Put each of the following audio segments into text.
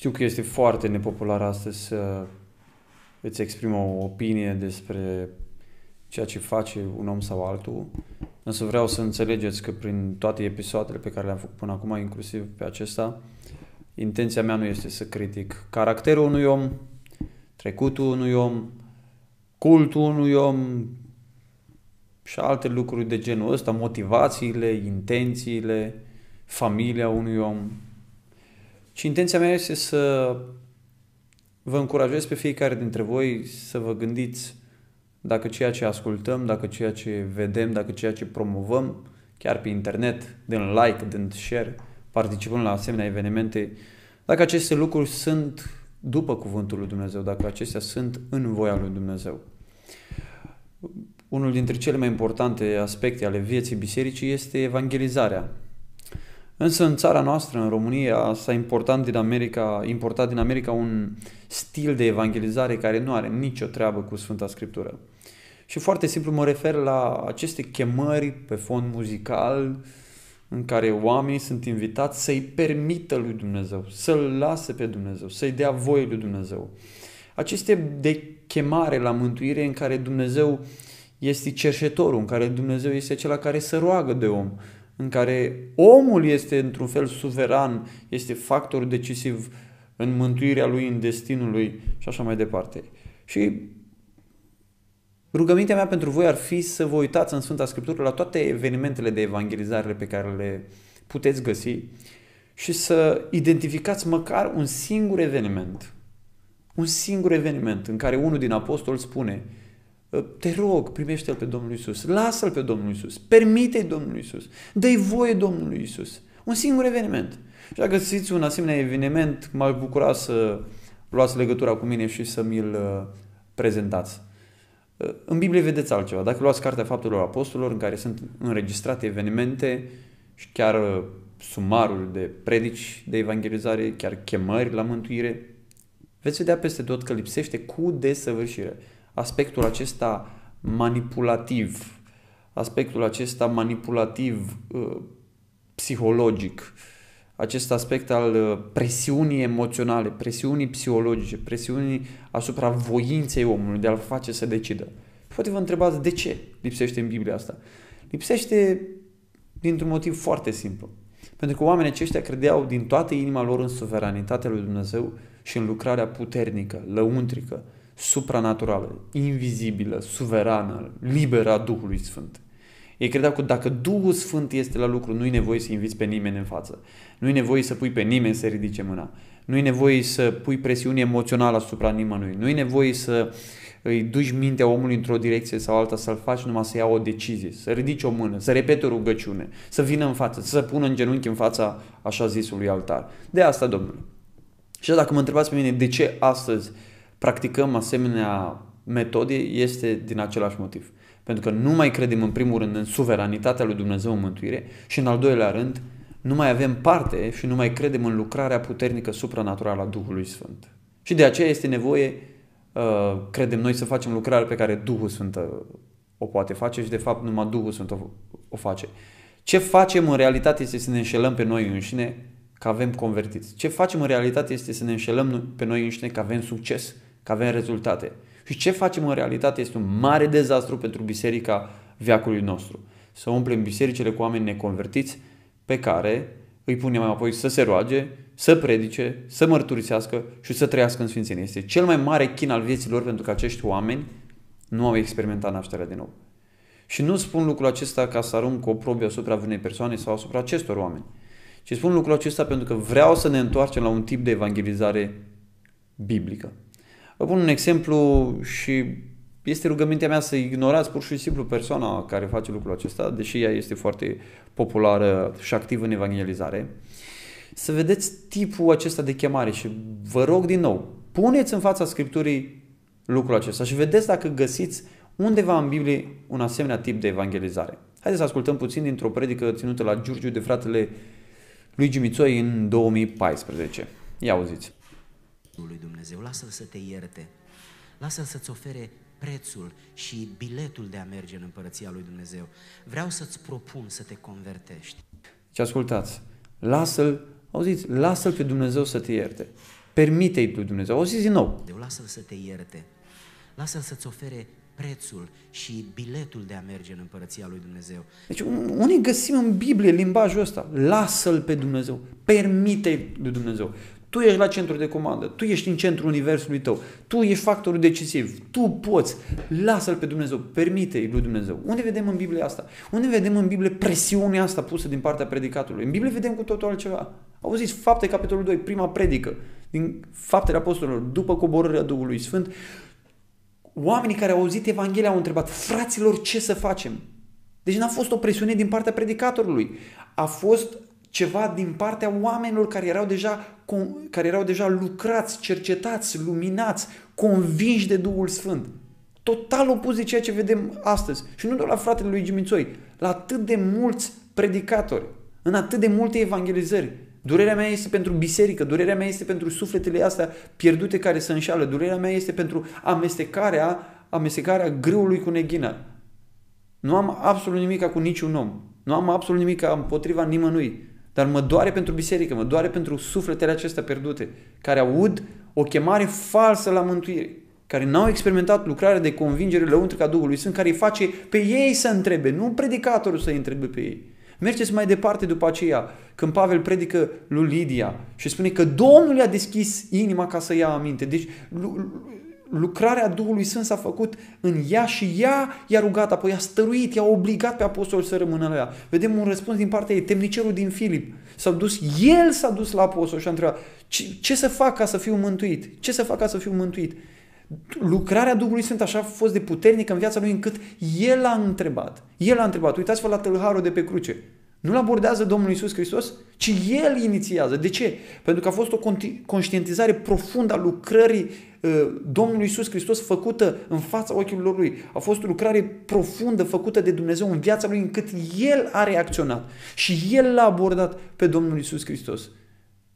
Știu că este foarte nepopular astăzi să îți exprimă o opinie despre ceea ce face un om sau altul, însă vreau să înțelegeți că prin toate episoadele pe care le-am făcut până acum, inclusiv pe acesta, intenția mea nu este să critic caracterul unui om, trecutul unui om, cultul unui om și alte lucruri de genul ăsta, motivațiile, intențiile, familia unui om. Și intenția mea este să vă încurajez pe fiecare dintre voi să vă gândiți dacă ceea ce ascultăm, dacă ceea ce vedem, dacă ceea ce promovăm, chiar pe internet, dând like, dând share, participând la asemenea evenimente, dacă aceste lucruri sunt după cuvântul lui Dumnezeu, dacă acestea sunt în voia lui Dumnezeu. Unul dintre cele mai importante aspecte ale vieții bisericii este evangelizarea. Însă în țara noastră, în România, s-a importat din America, importat din America un stil de evangelizare care nu are nicio treabă cu Sfânta Scriptură. Și foarte simplu mă refer la aceste chemări pe fond muzical în care oamenii sunt invitați să-i permită lui Dumnezeu, să-L lase pe Dumnezeu, să-i dea voie lui Dumnezeu. Aceste de chemare la mântuire în care Dumnezeu este cerșetorul, în care Dumnezeu este acela care se roagă de om, în care omul este într-un fel suveran, este factor decisiv în mântuirea lui, în destinul lui și așa mai departe. Și rugămintea mea pentru voi ar fi să vă uitați în Sfânta Scriptură la toate evenimentele de evangelizare pe care le puteți găsi și să identificați măcar un singur eveniment, un singur eveniment în care unul din apostoli spune Ă, te rog, primește-L pe Domnul Isus, lasă-L pe Domnul Isus, permite-i Domnul Isus, dă-i voie Domnului Isus. Un singur eveniment. Și dacă găsiți un asemenea eveniment, m-aș bucura să luați legătura cu mine și să mi-l ă, prezentați. Ă, în Biblie vedeți altceva. Dacă luați Cartea Faptelor Apostolilor, în care sunt înregistrate evenimente și chiar sumarul de predici de evangelizare, chiar chemări la mântuire, veți vedea peste tot că lipsește cu desăvârșire aspectul acesta manipulativ, aspectul acesta manipulativ uh, psihologic, acest aspect al uh, presiunii emoționale, presiunii psihologice, presiunii asupra voinței omului de a-l face să decidă. Poate vă întrebați de ce lipsește în Biblia asta. Lipsește dintr-un motiv foarte simplu. Pentru că oamenii aceștia credeau din toată inima lor în suveranitatea lui Dumnezeu și în lucrarea puternică, lăuntrică, supranaturală, invizibilă, suverană, liberă a Duhului Sfânt. Ei credeau că dacă Duhul Sfânt este la lucru, nu-i nevoie să inviți pe nimeni în față. Nu-i nevoie să pui pe nimeni să ridice mâna. Nu-i nevoie să pui presiune emoțională asupra nimănui. Nu-i nevoie să îi duci mintea omului într-o direcție sau alta, să-l faci numai să ia o decizie, să ridici o mână, să repete o rugăciune, să vină în față, să pună în genunchi în fața așa zisului altar. De asta, Domnule. Și dacă mă întrebați pe mine de ce astăzi practicăm asemenea metode este din același motiv. Pentru că nu mai credem în primul rând în suveranitatea lui Dumnezeu în mântuire și în al doilea rând nu mai avem parte și nu mai credem în lucrarea puternică supranaturală a Duhului Sfânt. Și de aceea este nevoie, uh, credem noi, să facem lucrarea pe care Duhul Sfânt uh, o poate face și de fapt numai Duhul Sfânt o, o face. Ce facem în realitate este să ne înșelăm pe noi înșine că avem convertiți. Ce facem în realitate este să ne înșelăm pe noi înșine că avem succes că avem rezultate. Și ce facem în realitate este un mare dezastru pentru biserica viacului nostru. Să umplem bisericile cu oameni neconvertiți pe care îi punem mai apoi să se roage, să predice, să mărturisească și să trăiască în sfințenie. Este cel mai mare chin al vieții lor pentru că acești oameni nu au experimentat nașterea din nou. Și nu spun lucrul acesta ca să arunc o probă asupra unei persoane sau asupra acestor oameni, ci spun lucrul acesta pentru că vreau să ne întoarcem la un tip de evangelizare biblică. Vă pun un exemplu și este rugămintea mea să ignorați pur și simplu persoana care face lucrul acesta, deși ea este foarte populară și activă în evangelizare. Să vedeți tipul acesta de chemare și vă rog din nou, puneți în fața Scripturii lucrul acesta și vedeți dacă găsiți undeva în Biblie un asemenea tip de evangelizare. Haideți să ascultăm puțin dintr-o predică ținută la Giurgiu de fratele lui Gimițoi în 2014. Ia auziți! Lui Dumnezeu, lasă-L să te ierte, lasă-L să-ți ofere prețul și biletul de a merge în împărăția lui Dumnezeu. Vreau să-ți propun să te convertești. Și ascultați, lasă-L, auziți, lasă-L pe Dumnezeu să te ierte. Permite-i lui Dumnezeu. O zis din nou. Deu lasă-L să te ierte. Lasă-L să-ți ofere prețul și biletul de a merge în împărăția lui Dumnezeu. Deci unii găsim în Biblie limbajul ăsta. Lasă-L pe Dumnezeu. Permite-i lui Dumnezeu. Tu ești la centru de comandă, tu ești în centrul universului tău, tu ești factorul decisiv, tu poți, lasă-L pe Dumnezeu, permite-i lui Dumnezeu. Unde vedem în Biblie asta? Unde vedem în Biblie presiunea asta pusă din partea predicatului? În Biblie vedem cu totul altceva. Auziți, fapte, capitolul 2, prima predică din faptele apostolilor, după coborârea Duhului Sfânt, oamenii care au auzit Evanghelia au întrebat, fraților, ce să facem? Deci n-a fost o presiune din partea predicatorului, a fost ceva din partea oamenilor care erau deja, care erau deja lucrați, cercetați, luminați, convinși de Duhul Sfânt. Total opus de ceea ce vedem astăzi. Și nu doar la fratele lui Gimițoi, la atât de mulți predicatori, în atât de multe evangelizări. Durerea mea este pentru biserică, durerea mea este pentru sufletele astea pierdute care se înșală, durerea mea este pentru amestecarea, amestecarea grâului cu neghina. Nu am absolut nimic cu niciun om. Nu am absolut nimic împotriva nimănui. Dar mă doare pentru biserică, mă doare pentru sufletele acestea pierdute, care aud o chemare falsă la mântuire, care n-au experimentat lucrarea de convingere lăuntrică a Duhului Sfânt, care îi face pe ei să întrebe, nu predicatorul să îi întrebe pe ei. Mergeți mai departe după aceea, când Pavel predică lui Lidia și spune că Domnul i-a deschis inima ca să ia aminte. Deci lucrarea Duhului Sfânt s-a făcut în ea și ea i-a rugat, apoi a stăruit, i-a obligat pe apostol să rămână la ea. Vedem un răspuns din partea ei, temnicerul din Filip. S-a dus, el s-a dus la apostol și a întrebat, ce, ce să fac ca să fiu mântuit? Ce să fac ca să fiu mântuit? Lucrarea Duhului Sfânt așa a fost de puternică în viața lui încât el a întrebat. El a întrebat. Uitați-vă la tâlharul de pe cruce. Nu-l abordează Domnul Isus Hristos, ci El inițiază. De ce? Pentru că a fost o conștientizare profundă a lucrării uh, Domnului Isus Hristos făcută în fața ochilor Lui. A fost o lucrare profundă făcută de Dumnezeu în viața Lui încât El a reacționat și El l-a abordat pe Domnul Isus Hristos.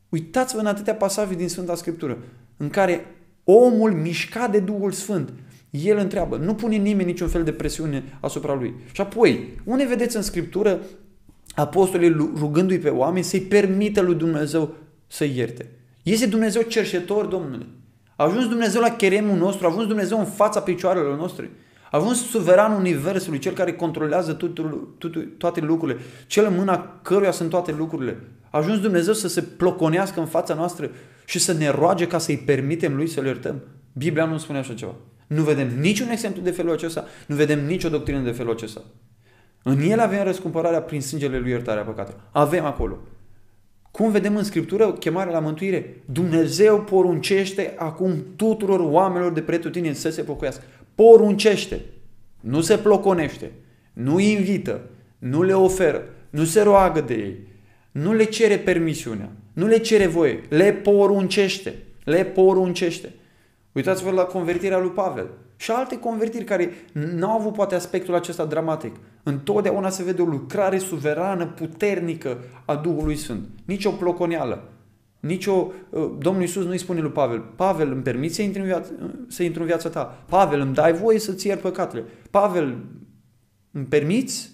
Uitați-vă în atâtea pasaje din Sfânta Scriptură în care omul mișcat de Duhul Sfânt el întreabă, nu pune nimeni niciun fel de presiune asupra lui. Și apoi, unde vedeți în Scriptură apostolii rugându-i pe oameni să-i permită lui Dumnezeu să ierte. Este Dumnezeu cerșetor, Domnule. A ajuns Dumnezeu la cheremul nostru, a ajuns Dumnezeu în fața picioarelor noastre. A ajuns suveranul Universului, cel care controlează tutul, tutul, toate lucrurile, cel în mâna căruia sunt toate lucrurile. A ajuns Dumnezeu să se ploconească în fața noastră și să ne roage ca să-i permitem lui să-l iertăm. Biblia nu spune așa ceva. Nu vedem niciun exemplu de felul acesta, nu vedem nicio doctrină de felul acesta. În el avem răscumpărarea prin sângele lui iertarea păcatelor. Avem acolo. Cum vedem în Scriptură chemarea la mântuire? Dumnezeu poruncește acum tuturor oamenilor de pretutine să se pocăiască. Poruncește. Nu se ploconește. Nu invită. Nu le oferă. Nu se roagă de ei. Nu le cere permisiunea. Nu le cere voie. Le poruncește. Le poruncește. Uitați-vă la convertirea lui Pavel și alte convertiri care nu au avut poate aspectul acesta dramatic. Întotdeauna se vede o lucrare suverană, puternică a Duhului Sfânt. Nici o ploconeală. Nici o... Uh, Domnul Iisus nu-i spune lui Pavel, Pavel, îmi permiți să intru, în viața, să intru în viața ta? Pavel, îmi dai voie să-ți iert păcatele? Pavel, îmi permiți?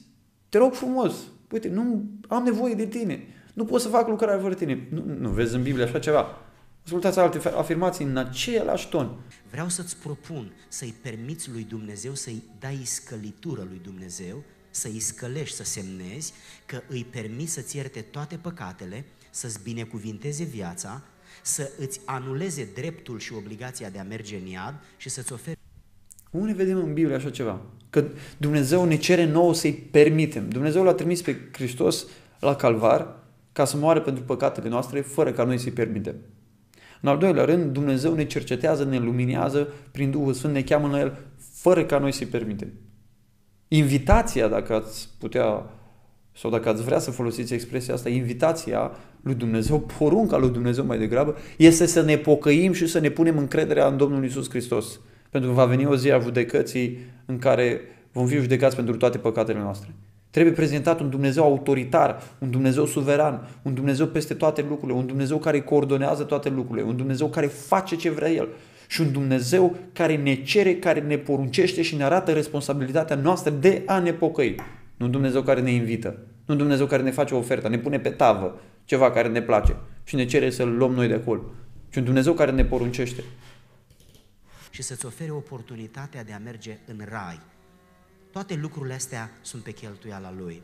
Te rog frumos, uite, nu am nevoie de tine. Nu pot să fac lucrarea fără tine. Nu, nu vezi în Biblie așa ceva. Ascultați alte afirmații în același ton. Vreau să-ți propun să-i permiți lui Dumnezeu să-i dai scălitură lui Dumnezeu, să-i scălești, să semnezi că îi permiți să-ți ierte toate păcatele, să-ți binecuvinteze viața, să îți anuleze dreptul și obligația de a merge în iad și să-ți ofere unde vedem în Biblie așa ceva? Că Dumnezeu ne cere nouă să-i permitem. Dumnezeu l-a trimis pe Hristos la calvar ca să moară pentru păcatele noastre fără ca noi să-i permitem. În al doilea rând, Dumnezeu ne cercetează, ne luminează prin Duhul Sfânt, ne cheamă la El fără ca noi să-i permitem. Invitația, dacă ați putea sau dacă ați vrea să folosiți expresia asta, invitația lui Dumnezeu, porunca lui Dumnezeu mai degrabă, este să ne pocăim și să ne punem încrederea în Domnul Isus Hristos. Pentru că va veni o zi a judecății în care vom fi judecați pentru toate păcatele noastre. Trebuie prezentat un Dumnezeu autoritar, un Dumnezeu suveran, un Dumnezeu peste toate lucrurile, un Dumnezeu care coordonează toate lucrurile, un Dumnezeu care face ce vrea El și un Dumnezeu care ne cere, care ne poruncește și ne arată responsabilitatea noastră de a ne pocăi. Nu un Dumnezeu care ne invită, nu un Dumnezeu care ne face o ofertă, ne pune pe tavă ceva care ne place și ne cere să-L luăm noi de acolo. ci un Dumnezeu care ne poruncește. Și să-ți ofere oportunitatea de a merge în rai. Toate lucrurile astea sunt pe cheltuiala Lui.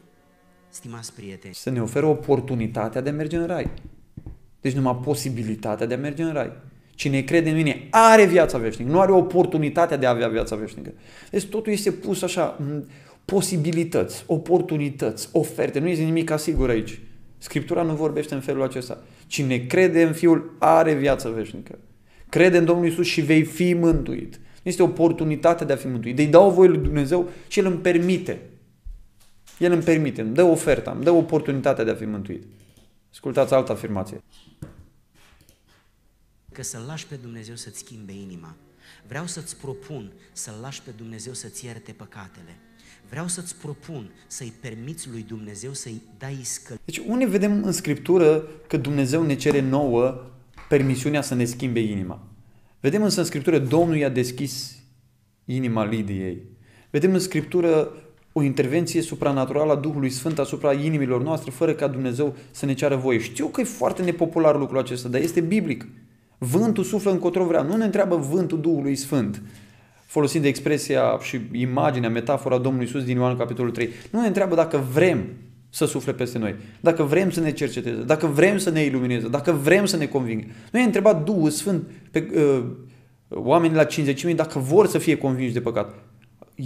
Stimați prieteni. Să ne oferă oportunitatea de a merge în rai. Deci numai posibilitatea de a merge în rai. Cine crede în mine are viața veșnică, nu are oportunitatea de a avea viața veșnică. Deci totul este pus așa, posibilități, oportunități, oferte, nu este nimic asigur aici. Scriptura nu vorbește în felul acesta. Cine crede în Fiul are viața veșnică. Crede în Domnul Isus și vei fi mântuit. Este oportunitatea de a fi mântuit. Deci dau voie lui Dumnezeu și El îmi permite. El îmi permite, îmi dă oferta, îmi dă oportunitatea de a fi mântuit. Ascultați altă afirmație. Că să-L lași pe Dumnezeu să-ți schimbe inima. Vreau să-ți propun să-L lași pe Dumnezeu să-ți ierte păcatele. Vreau să-ți propun să-i permiți lui Dumnezeu să-i dai scăl. Deci unde vedem în Scriptură că Dumnezeu ne cere nouă permisiunea să ne schimbe inima? Vedem însă în Scriptură Domnul i-a deschis inima Lidiei. Vedem în Scriptură o intervenție supranaturală a Duhului Sfânt asupra inimilor noastre, fără ca Dumnezeu să ne ceară voie. Știu că e foarte nepopular lucrul acesta, dar este biblic. Vântul suflă încotro vrea. Nu ne întreabă vântul Duhului Sfânt folosind expresia și imaginea, metafora Domnului Iisus din Ioan capitolul 3, nu ne întreabă dacă vrem să sufle peste noi, dacă vrem să ne cerceteze, dacă vrem să ne ilumineze, dacă vrem să ne convingă. Nu ne întrebat Duhul Sfânt pe uh, oamenii la 50 dacă vor să fie convinși de păcat.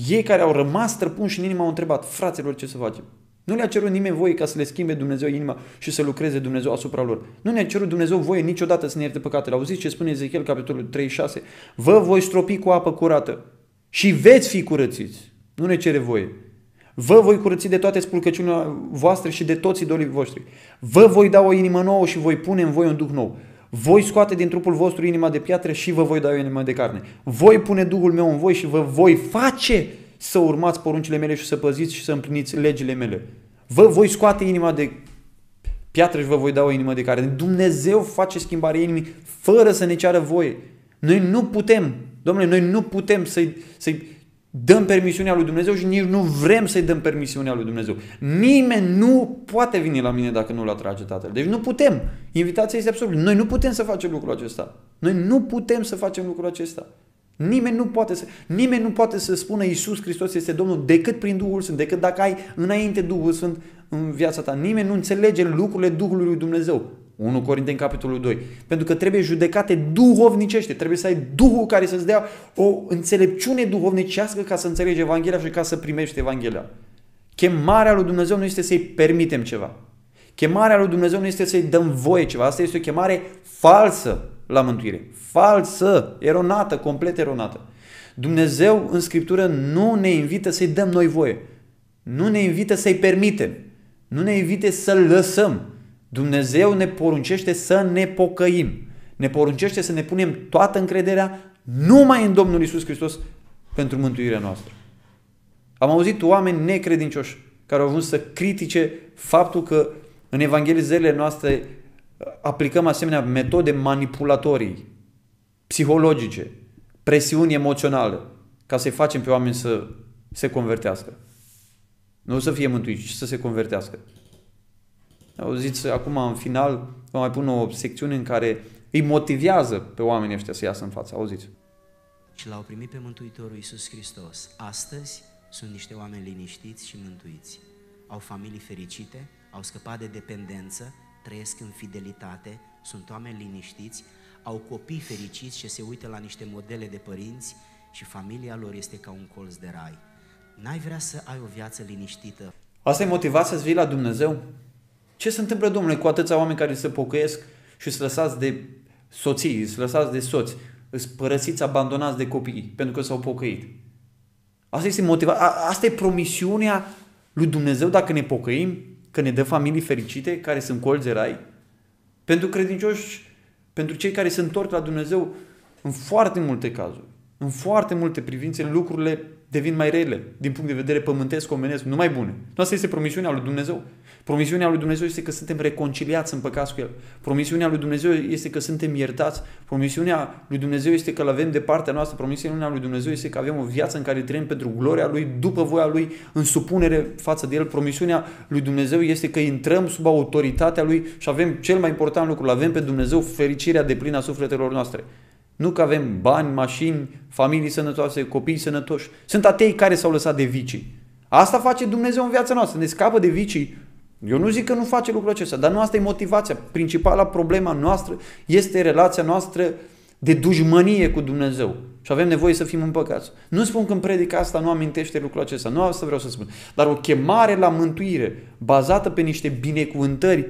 Ei care au rămas străpunși în inimă au întrebat, fraților, ce să facem? Nu le-a cerut nimeni voie ca să le schimbe Dumnezeu inima și să lucreze Dumnezeu asupra lor. Nu ne-a cerut Dumnezeu voie niciodată să ne ierte păcatele. Auziți ce spune Ezechiel, capitolul 36? Vă voi stropi cu apă curată și veți fi curățiți. Nu ne cere voie. Vă voi curăți de toate spulcăciunile voastre și de toți idolii voștri. Vă voi da o inimă nouă și voi pune în voi un duh nou. Voi scoate din trupul vostru inima de piatră și vă voi da o inimă de carne. Voi pune Duhul meu în voi și vă voi face să urmați poruncile mele și să păziți și să împliniți legile mele. Vă voi scoate inima de piatră și vă voi da o inimă de carne. Dumnezeu face schimbarea inimii fără să ne ceară voie. Noi nu putem, domnule, noi nu putem să-i, să-i dăm permisiunea lui Dumnezeu și nici nu vrem să-i dăm permisiunea lui Dumnezeu. Nimeni nu poate veni la mine dacă nu-L atrage Tatăl. Deci nu putem. Invitația este absolut. Noi nu putem să facem lucrul acesta. Noi nu putem să facem lucrul acesta. Nimeni nu poate să, nimeni nu poate să spună Iisus Hristos este Domnul decât prin Duhul Sfânt, decât dacă ai înainte Duhul Sfânt în viața ta. Nimeni nu înțelege lucrurile Duhului lui Dumnezeu. 1 Corinteni, capitolul 2. Pentru că trebuie judecate duhovnicește. Trebuie să ai Duhul care să-ți dea o înțelepciune duhovnicească ca să înțelegi Evanghelia și ca să primești Evanghelia. Chemarea lui Dumnezeu nu este să-i permitem ceva. Chemarea lui Dumnezeu nu este să-i dăm voie ceva. Asta este o chemare falsă la mântuire. Falsă, eronată, complet eronată. Dumnezeu în Scriptură nu ne invită să-i dăm noi voie. Nu ne invită să-i permitem. Nu ne invită să-l lăsăm. Dumnezeu ne poruncește să ne pocăim. Ne poruncește să ne punem toată încrederea numai în Domnul Isus Hristos pentru mântuirea noastră. Am auzit oameni necredincioși care au vrut să critique faptul că în evangelizările noastre aplicăm asemenea metode manipulatorii, psihologice, presiuni emoționale, ca să-i facem pe oameni să se convertească. Nu să fie mântuiți, ci să se convertească. Auziți, acum în final vă mai pun o secțiune în care îi motivează pe oamenii ăștia să iasă în față. Auziți? Și l-au primit pe Mântuitorul Iisus Hristos. Astăzi sunt niște oameni liniștiți și mântuiți. Au familii fericite, au scăpat de dependență, trăiesc în fidelitate, sunt oameni liniștiți, au copii fericiți și se uită la niște modele de părinți și familia lor este ca un colț de rai. N-ai vrea să ai o viață liniștită? Asta e motivația să vii la Dumnezeu? Ce se întâmplă, domnule, cu atâția oameni care se pocăiesc și sunt lăsați de soții, sunt lăsați de soți, îți părăsiți, abandonați de copii pentru că s-au pocăit? Asta este motiva, asta e promisiunea lui Dumnezeu dacă ne pocăim, că ne dă familii fericite care sunt colți de rai. Pentru credincioși, pentru cei care se întorc la Dumnezeu în foarte multe cazuri, în foarte multe privințe, lucrurile devin mai rele din punct de vedere pământesc, omenesc, nu mai bune. Nu asta este promisiunea lui Dumnezeu. Promisiunea lui Dumnezeu este că suntem reconciliați în păcat cu El. Promisiunea lui Dumnezeu este că suntem iertați. Promisiunea lui Dumnezeu este că îl avem de partea noastră. Promisiunea lui Dumnezeu este că avem o viață în care trăim pentru gloria Lui, după voia Lui, în supunere față de El. Promisiunea lui Dumnezeu este că intrăm sub autoritatea Lui și avem cel mai important lucru, îl avem pe Dumnezeu fericirea de plină a sufletelor noastre. Nu că avem bani, mașini, familii sănătoase, copii sănătoși. Sunt atei care s-au lăsat de vicii. Asta face Dumnezeu în viața noastră, ne scapă de vicii. Eu nu zic că nu face lucrul acesta, dar nu asta e motivația. Principala problema noastră este relația noastră de dușmănie cu Dumnezeu. Și avem nevoie să fim împăcați. Nu spun că în predica asta nu amintește lucrul acesta, nu asta vreau să spun. Dar o chemare la mântuire bazată pe niște binecuvântări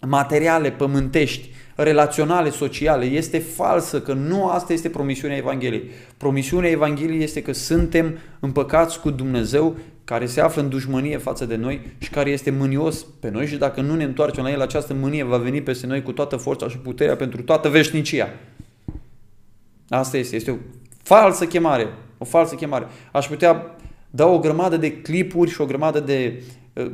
materiale, pământești, relaționale, sociale, este falsă, că nu asta este promisiunea Evangheliei. Promisiunea Evangheliei este că suntem împăcați cu Dumnezeu care se află în dușmănie față de noi și care este mânios pe noi și dacă nu ne întoarcem la El, această mânie va veni peste noi cu toată forța și puterea pentru toată veșnicia. Asta este, este o falsă chemare, o falsă chemare. Aș putea da o grămadă de clipuri și o grămadă de uh,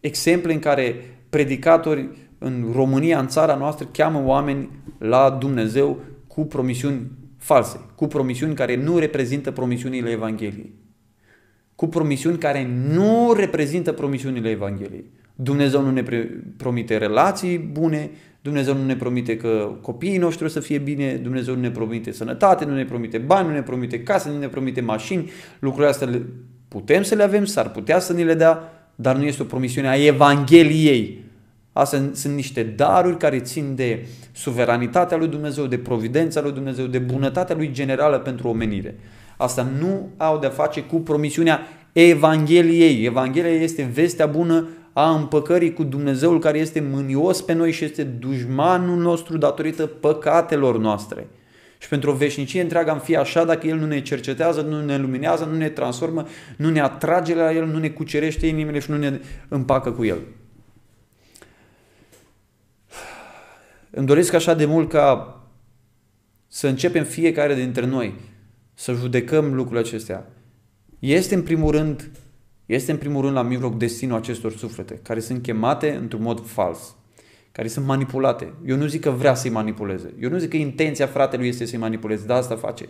exemple în care predicatori în România, în țara noastră, cheamă oameni la Dumnezeu cu promisiuni false, cu promisiuni care nu reprezintă promisiunile Evangheliei, cu promisiuni care nu reprezintă promisiunile Evangheliei. Dumnezeu nu ne promite relații bune, Dumnezeu nu ne promite că copiii noștri o să fie bine, Dumnezeu nu ne promite sănătate, nu ne promite bani, nu ne promite case, nu ne promite mașini. Lucrurile astea le putem să le avem, s-ar putea să ni le dea, dar nu este o promisiune a Evangheliei. Astea sunt niște daruri care țin de suveranitatea lui Dumnezeu, de providența lui Dumnezeu, de bunătatea lui generală pentru omenire. Asta nu au de-a face cu promisiunea Evangheliei. Evanghelia este vestea bună a împăcării cu Dumnezeul care este mânios pe noi și este dușmanul nostru datorită păcatelor noastre. Și pentru o veșnicie întreagă am fi așa dacă El nu ne cercetează, nu ne luminează, nu ne transformă, nu ne atrage la El, nu ne cucerește inimile și nu ne împacă cu El. Îmi doresc așa de mult ca să începem fiecare dintre noi să judecăm lucrurile acestea. Este în primul rând, este în primul rând la mijloc destinul acestor suflete care sunt chemate într-un mod fals, care sunt manipulate. Eu nu zic că vrea să-i manipuleze. Eu nu zic că intenția fratelui este să-i manipuleze, dar asta face.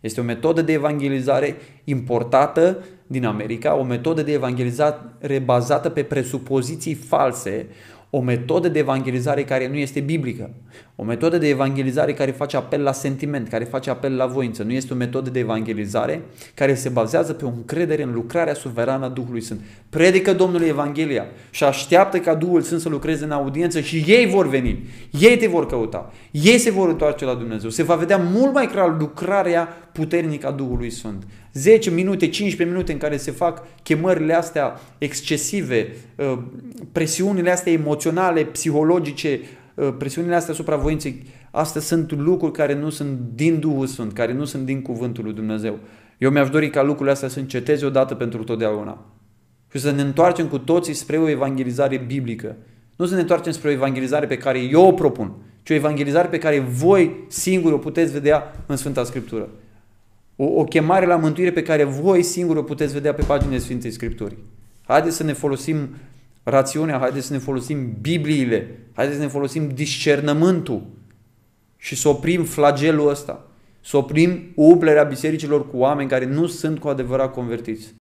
Este o metodă de evangelizare importată din America, o metodă de evangelizare bazată pe presupoziții false, o metodă de evangelizare care nu este biblică, o metodă de evangelizare care face apel la sentiment, care face apel la voință, nu este o metodă de evangelizare care se bazează pe o încredere în lucrarea suverană a Duhului Sfânt. Predică Domnul Evanghelia și așteaptă ca Duhul Sfânt să lucreze în audiență și ei vor veni, ei te vor căuta, ei se vor întoarce la Dumnezeu. Se va vedea mult mai clar lucrarea puternică a Duhului Sfânt. 10 minute, 15 minute în care se fac chemările astea excesive, uh, presiunile astea emoționale, psihologice, uh, presiunile astea asupra voinței, astea sunt lucruri care nu sunt din Duhul Sfânt, care nu sunt din Cuvântul lui Dumnezeu. Eu mi-aș dori ca lucrurile astea să înceteze odată pentru totdeauna. Și să ne întoarcem cu toții spre o evangelizare biblică. Nu să ne întoarcem spre o evangelizare pe care eu o propun, ci o evangelizare pe care voi singuri o puteți vedea în Sfânta Scriptură o, o chemare la mântuire pe care voi singuri o puteți vedea pe paginile Sfintei Scripturii. Haideți să ne folosim rațiunea, haideți să ne folosim Bibliile, haideți să ne folosim discernământul și să oprim flagelul ăsta, să oprim ublerea bisericilor cu oameni care nu sunt cu adevărat convertiți.